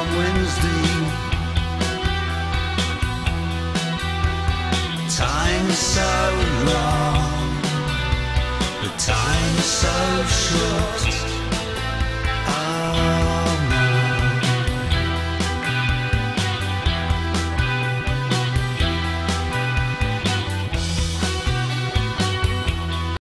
on Wednesday. is so long, the is so short.